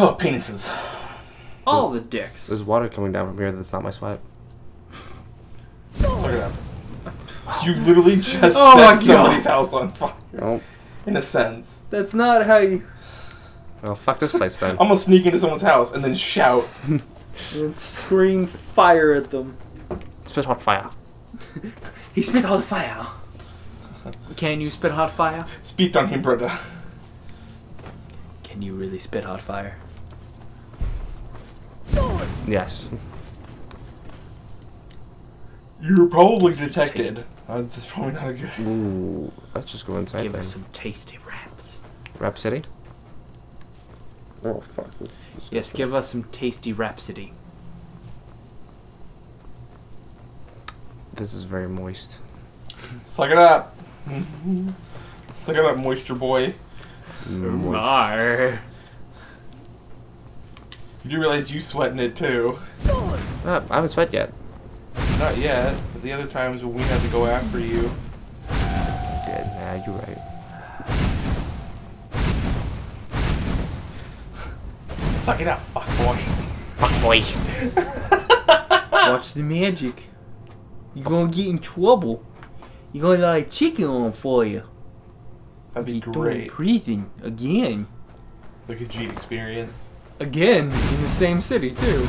Oh, penises. All the dicks. There's water coming down from here that's not my sweat. Suck it up. You literally just Oh set somebody's house on fire. Oh, In a sense. That's not how you. well, fuck this place then. I'm gonna sneak into someone's house and then shout. And scream fire at them. Spit hot fire. He spit hot fire. Can you spit hot fire? Spit on him, brother. Can you really spit hot fire? Yes. You're probably Some detected. taste. Uh, that's probably not a good. Ooh, let's just go inside Give then. us some tasty raps. Rap City. Oh fuck. Yes, give us some tasty rhapsody. This is very moist. Suck it up. Suck it up, moisture boy. Moist. Mar. You realize you sweating it too. Ah, I haven't sweat yet. Not yet, but the other times when we had to go after you. Yeah, nah, you're right. Suck it up, fuck boy. Fuck boy. Watch the magic. You're gonna get in trouble. You're gonna light chicken on fire. That'd be Get thrown in great. prison again. Like a G experience. Again in the same city too.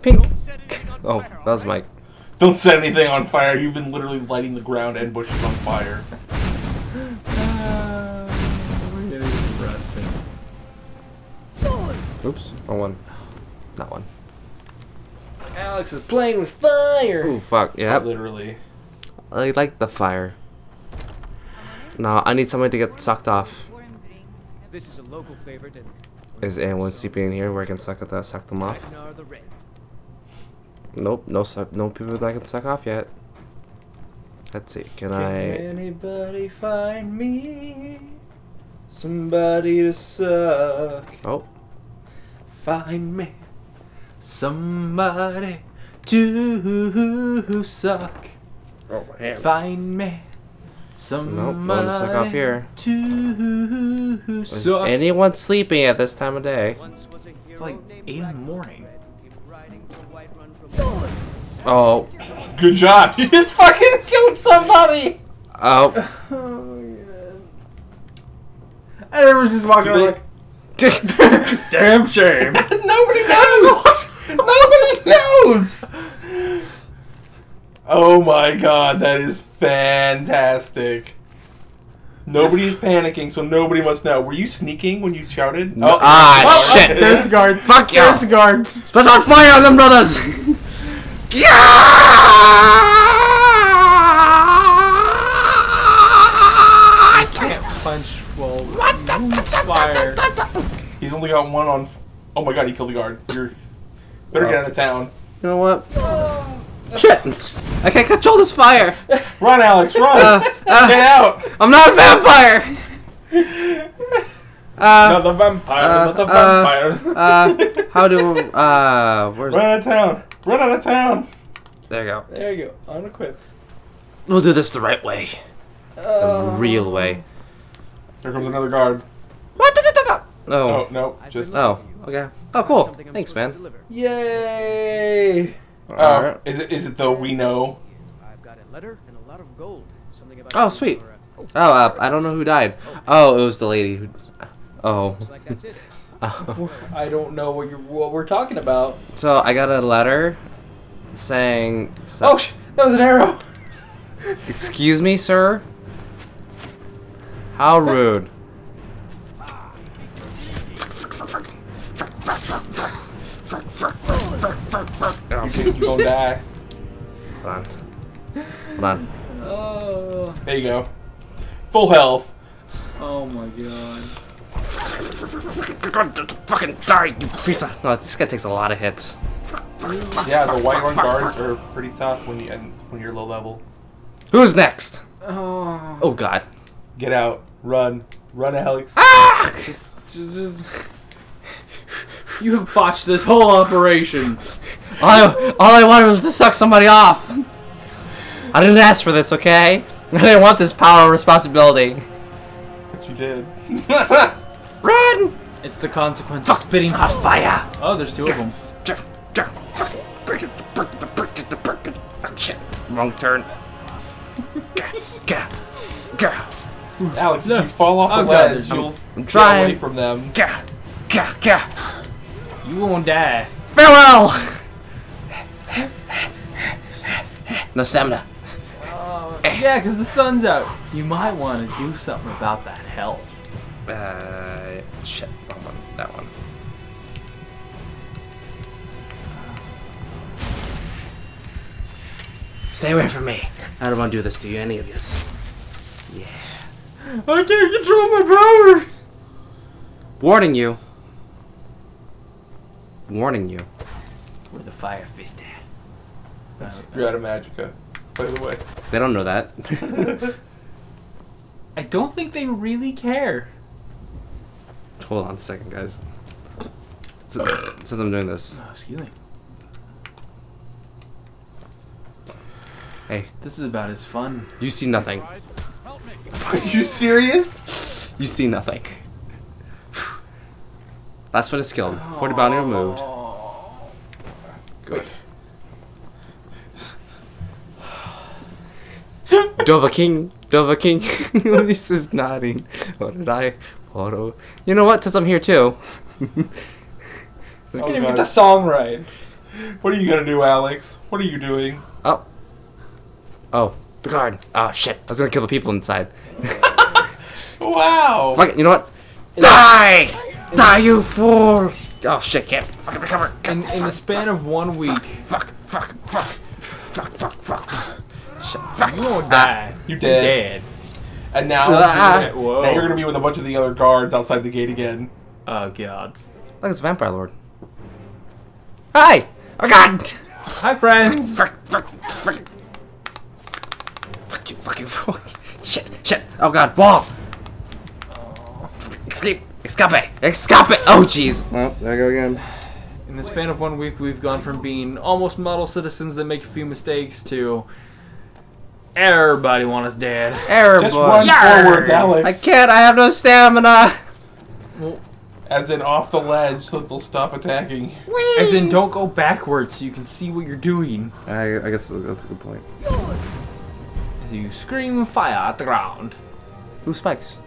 Pink. Oh, that was Mike. Don't set anything on fire. You've been literally lighting the ground and bushes on fire. Uh, we're getting arrested. Oops, wrong one. Not one. Alex is playing with fire. Ooh, fuck. Yeah, Literally. I like the fire. No, I need somebody to get sucked off. This is a local favorite and Is anyone sleeping in here where I can suck at that, suck them off? Ragnar the Nope, no suck, no people that I can suck off yet. Let's see, can Can I? anybody find me somebody to suck? Oh, Find me somebody to suck. oh my hand. Find me somebody Nope, no one to suck off here. to Is suck. anyone sleeping at this time of day? Once was a hero It's like 8 in the morning. Red who came riding to Whiterun from Oh, Good job. You just fucking killed somebody. oh. oh and everyone's just walking around like, damn shame. Nobody knows. Nobody knows. Oh my god, that is fantastic. Nobody is panicking, so nobody must know. Were you sneaking when you shouted? No- ah, oh, shit. okay. There's the guard. Fuck you! There's the guard. Spit on fire on them, brothers! Can't punch while fire. He's only got one on. Oh my god, he killed the guard. You're better get Oh. out of town. You know what? Shit! I can't control this fire! Run, Alex, run! Uh, uh, get out! I'm not a vampire! Uh, not the vampire, uh, not the uh, vampire. uh, how do, uh, where's, Run out of town! Run out of town! there you go. There you go. Unequip. We'll do this the right way. The real way. Here comes another guard. What? Da, da, da, da. Oh, Oh. no, just. Oh, okay. Oh, cool. Thanks, man. to deliver. Yay! Oh, is it? Is it the we know? I've got a letter and a lot of gold. Something about Oh, sweet. uh, Oh, uh, I don't know who died. Oh, it was the lady who. Oh. Looks like that's it. oh. I don't know what you're what we're talking about. So I got a letter saying. Oh, sh- that was an arrow. Excuse me, sir? How rude. You, you gonna die. Hold on. Hold on. Oh, There you go. Full health. oh my god. You're going to fucking die, you piece of. No, this guy takes a lot of hits. Yeah, the Whiterun guards are pretty tough when you when you're low level. Who's next? Oh. Oh, God. Get out. Run. Run, Alex. Ah! Just, just, just- You have botched this whole operation. All I, all I wanted was to suck somebody off. I didn't ask for this, okay? I didn't want this power responsibility. But you did. Run! It's the consequence of spitting hot fire. Oh, there's two of them. Oh, shit. Wrong turn. Gah, gah, Alex, No. if you fall off Oh, the ledge, there's- you'll I'm get trying. away from them. gah, gah, gah. You won't die. Farewell! No stamina. Yeah, because the sun's out. You might want to do something about that health. Uh, shit. Wrong one. That one. Stay away from me. I don't want to do this to you, any of yous. Yeah. I can't control my power. Warning you. Warning you. Where the fire fist at? You're out of Magicka, by the way. They don't know that. I don't think they really care. Hold on a second, guys. Since, since I'm doing this. Oh, excuse me. Hey, This is about as fun. you see nothing. Are you serious? You see nothing. Last one is killed. 40 bounty removed. Good. Dovahkiin, Dova King. this is nodding. What did I? Photo. You know what? Since I'm here too. Oh, Can't even get the song right. What are you gonna do, Alex? What are you doing? Oh. Oh, the guard. Oh shit! I was gonna kill the people inside. Wow! Fuck it. You know what? Die! Die, you fool! Oh shit! Can't fucking recover. In, in the span of one week, Fuck! Fuck! Fuck! Fuck! Fuck! Fuck! Shit! Fuck! you won't die. You You're dead. dead. And now, Ah. gonna- Whoa. now you're gonna be with a bunch of the other guards outside the gate again. Oh, God. Look, it's a vampire lord. Hi! Oh god! Hi, friends. Fuck! Fuck! Fuck! Fuck you! Fuck you! Fuck! Shit! Shit! Oh god! Wall! Escape! Escape! Escape! Oh jeez! Oh, there I go again. In the span of one week, we've gone from being almost model citizens that make a few mistakes to everybody want us dead. Error Just boy. run Yarr! forwards, I can't. I have no stamina. Well, As in off the ledge, so they'll stop attacking. as in, don't go backwards so you can see what you're doing. I, I guess that's a good point. As you scream fire at the ground. Who spikes?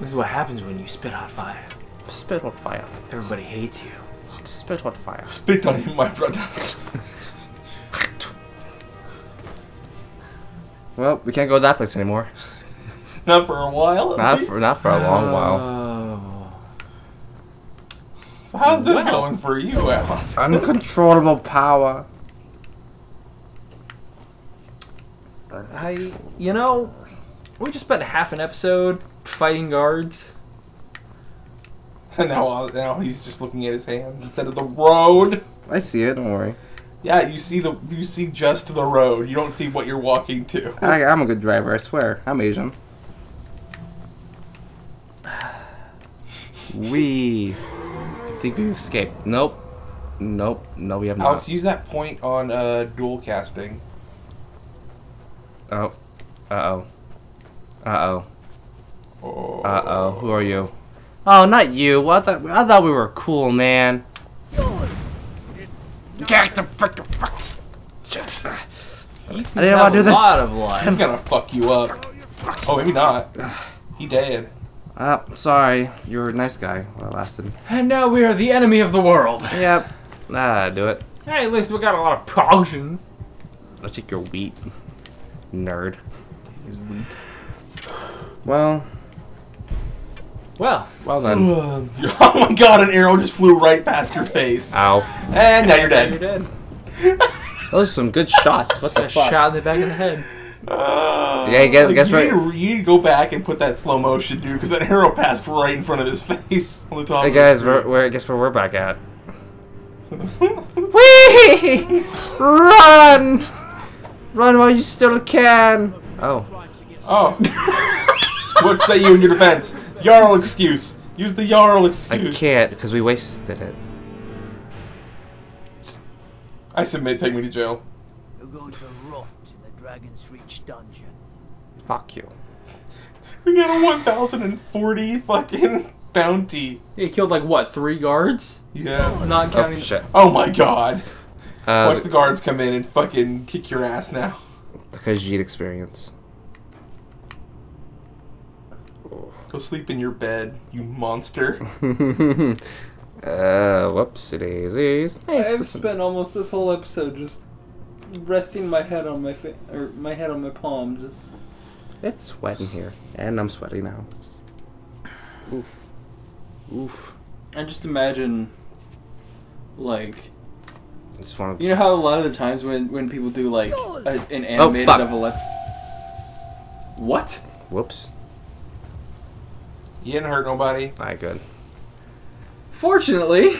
This is what happens when you spit hot fire. Spit hot fire. Everybody hates you. Spit hot fire. Spit on him, my brothers. Well, we can't go to that place anymore. Not for a while. Not least. for not for a long oh. while. Oh. So how's this Wow. going for you, Alex? Uncontrollable power. I, you know, we just spent half an episode fighting guards. And now, now he's just looking at his hands instead of the road. I see it. Don't worry. Yeah, you see the you see just the road. You don't see what you're walking to. I, I'm a good driver. I swear. I'm Asian. We think we've escaped. Nope. Nope. No, we have not. Alex, use that point on uh, dual casting. Oh. Uh oh. Uh oh. Oh. Uh oh. Who are you? Oh, not you. I thought I thought we were cool, man. Get the frickin' fuck. You I didn't want to do this. a this. lot of He's life. gonna fuck you up. Oh, maybe not. He dead. Oh, sorry. You were a nice guy while it lasted. And now we are the enemy of the world. Yep. Ah, do it. Hey, at least we got a lot of potions. I'll take your wheat, nerd. Well, Well, well then. oh my god, an arrow just flew right past your face. Ow. And now you're dead. you're dead. dead. Those are some good shots. What the fuck? shot in the back of the head. Uh, Yeah, guess- guess you, what- need to, you need to go back and put that slow motion, dude, because that arrow passed right in front of his face on the top. Hey of the guys, screen. where, where I guess where we're back at. Whee! Run! Run while you still can. Oh. oh. what say you in your defense? Jarl excuse. Use the Jarl excuse. I can't because we wasted it. I submit. Take me to jail. You're going to rot in the Dragonsreach dungeon. Fuck you. We got a 1,040 fucking bounty. He killed like what three guards? Yeah. Not Oh counting. shit. Oh my god. Uh, Watch the guards come in and fucking kick your ass now. the Khajiit experience. Go sleep in your bed, you monster. uh, whoopsie daisies. I've spent almost this whole episode just resting my head on my fa- or my head on my palm, just It's sweating here, and I'm sweaty now. Oof. Oof. I just imagine like I just want to. you know how a lot of the times when when people do like a, an Oh, animated fuck. of a let's what Whoops. You didn't hurt nobody. Not good. Fortunately,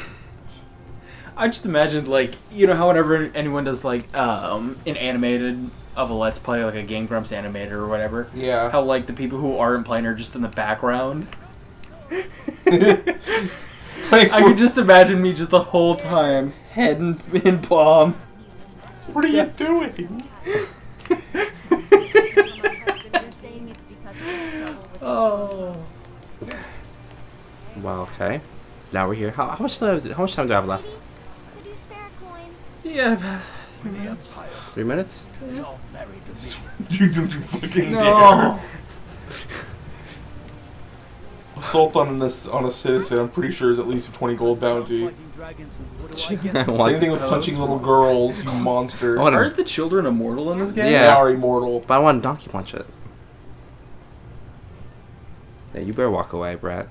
I just imagined like you know how whenever anyone does like um an animated of a let's play like a Game Grumps animator or whatever, Yeah. how like the people who aren't playing are just in the background. Like, I could just imagine me just the whole time head in, in palm. what are you doing? You're saying it's because of his trouble with his Oh. Well, okay. Now we're here. How, how much time? How much time do I have left? Could you spare a coin? Yeah, about three minutes. Three minutes. you don't you fucking No. dare. Assault on this on a citizen, I'm pretty sure is at least a 20 gold bounty. Fighting dragons and what do I get? I want- Same thing with punching little girls, you monster. I want Aren't the children immortal in this game? They Yeah. are immortal. But I want to donkey punch it. Yeah, you better walk away, Brett.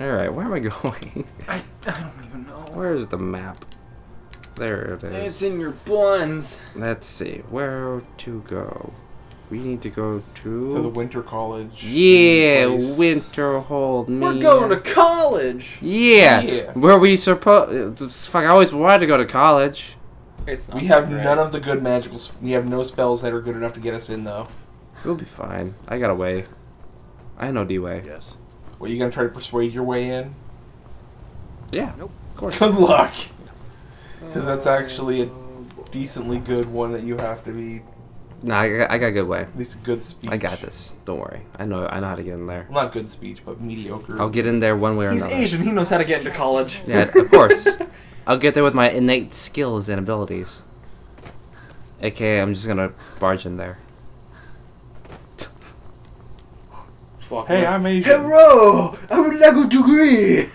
Alright, where am I going? I, I don't even know. Where's the map? There it is. It's in your buns. Let's see. Where to go? We need to go to... To the Winter College. yeah, place. Winterhold. We're going to college. Yeah. Yeah. Where we supposed... Fuck, I always wanted to go to college. It's not We have that great. none of the good magical. We have no spells that are good enough to get us in, though. We'll be fine. I got a way. I know D-Way. Yes. What, you gonna try to persuade your way in? Yeah. Nope. Of course. Good luck. Because that's actually a decently good one that you have to be Nah, I got, I got a good way. at least a good speech. I got this. Don't worry. I know I know how to get in there. Well, not good speech, but mediocre. I'll get in there one way or He's another. Asian. He knows how to get into college. Yeah, of course. I'll get there with my innate skills and abilities. AKA, I'm just gonna barge in there. Fuck Hey, yeah. I'm Asian. Hello! I would like a degree!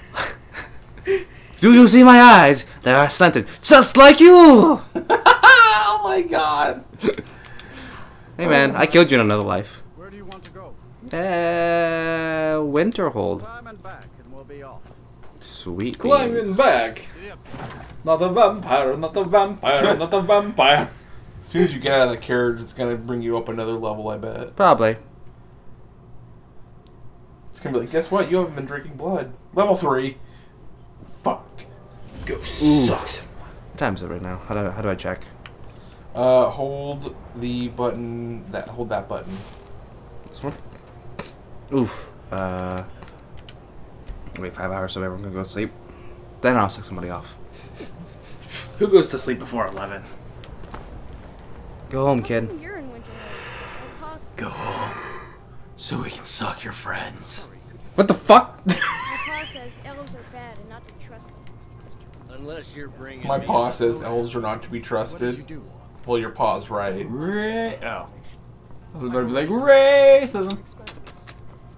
Do you see my eyes? They are slanted, just like you! oh my god. Hey man, I killed you in another life. Where do you want to go? Uh, Winterhold. Climb and back, and we'll be off. Sweet. Climbing beans. back. Not a vampire, not a vampire, not a vampire. As soon as you get out of the carriage, it's gonna bring you up another level. I bet. Probably. It's gonna be like, guess what? You haven't been drinking blood. Level three. Fuck. Go sucks. What time is it right now? How do I, how do I check? Uh, hold the button. That hold that button. This one? Oof. Uh. Wait five hours so everyone can go to sleep. Then I'll suck somebody off. Who goes to sleep before 11? Go home, kid. You're in Winterhold. Or pos- Go home. So we can suck your friends. What the fuck? My pa says elves are bad and not to trust. Unless you're bringing My me paw says elves are not to be What did you trusted. do? Well, your paw's right. Ray. Oh. I was about to be like, racism.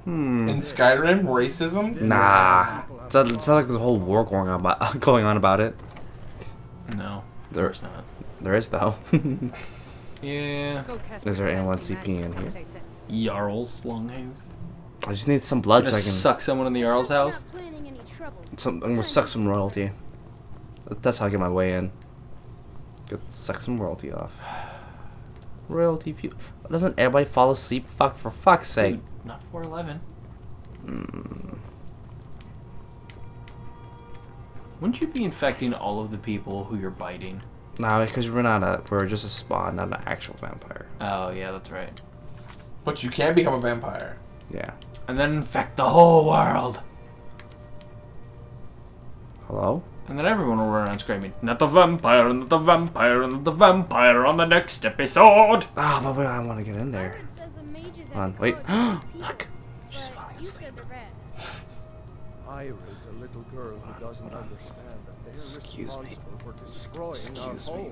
hmm. In Skyrim, racism. Nah. It's not, it's not like there's a whole war going on about going on about it. No. There's not. there is though. Yeah. Is there anyone CP in here? Jarl's Longhouse. I just need some blood so I can. suck someone in the Jarl's house? Not planning any trouble. Some, I'm gonna suck some royalty. That's how I get my way in. Get suck some royalty off. Royalty few. Doesn't everybody fall asleep? Fuck for fuck's sake. Dude, not 411. Mm. Wouldn't you be infecting all of the people who you're biting? Nah, because we're not a. We're just a spawn, not an actual vampire. Oh, yeah, that's right. But you can become a vampire. Yeah. And then infect the whole world. Hello. And then everyone will run around screaming, Not the vampire, not the vampire, not the vampire on the next episode! Ah, but wait, I want to get in there. Byron says mages at Hold on, wait. college are nice Look, she's but falling you asleep. said they're bad. Irid's a little girl who doesn't understand that Excuse me. for destroying Excuse me.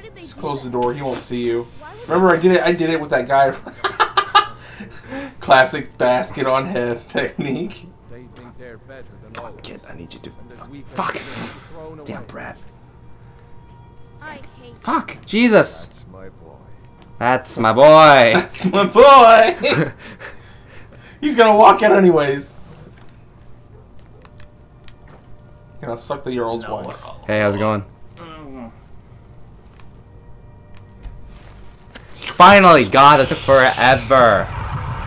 Just do close the door. He won't see you. Remember, I did it. I did it with that guy. Classic basket on head technique. They think they're better than all of Kid, I need you to. Fuck. Fuck. Damn away. brat. I hate Fuck. Jesus. That's my boy. That's my boy. That's my boy. He's gonna walk out anyways. Gonna suck the Earl's No. wife. hey, how's it going? Finally, God, that took forever.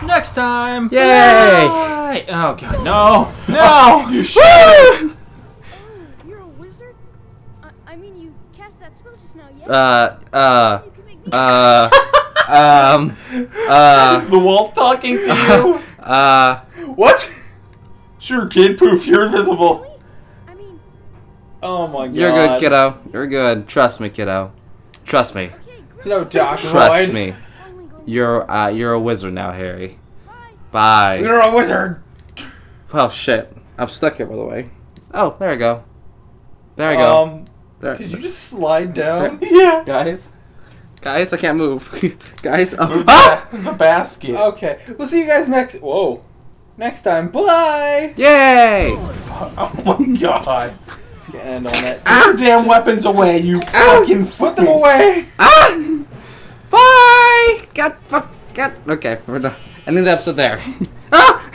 Next time. Yay! Bye. Oh god, no, no. You should. Oh, you're a wizard? I, I mean, you cast that spell just now, yes? Uh, uh, you can make me uh, um, uh, Is the wolf talking to you? uh, what? Sure, kid. Poof, you're invisible. I mean, Oh my god. you're good, kiddo. You're good. Trust me, kiddo. Trust me. Okay, great. Hello, Doctor Trust me. You're, uh, you're a wizard now, Harry. Bye. Bye. You're a wizard. Well, shit. I'm stuck here, by the way. Oh, there I go. There I go. Um, There. did you just slide down? Yeah. Guys? Guys, I can't move. Guys, oh. Move ah! the, the basket. Okay, we'll see you guys next. Whoa. Next time. Bye. Yay! Oh my god. Let's end on that. Put your damn weapons away, you fucking Put them away. Ah! Bye! God, fuck, God. Okay, we're done. Ending the episode there. ah!